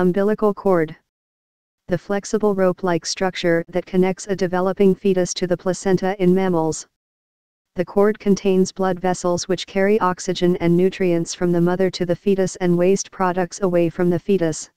Umbilical cord. The flexible rope-like structure that connects a developing fetus to the placenta in mammals. The cord contains blood vessels which carry oxygen and nutrients from the mother to the fetus and waste products away from the fetus.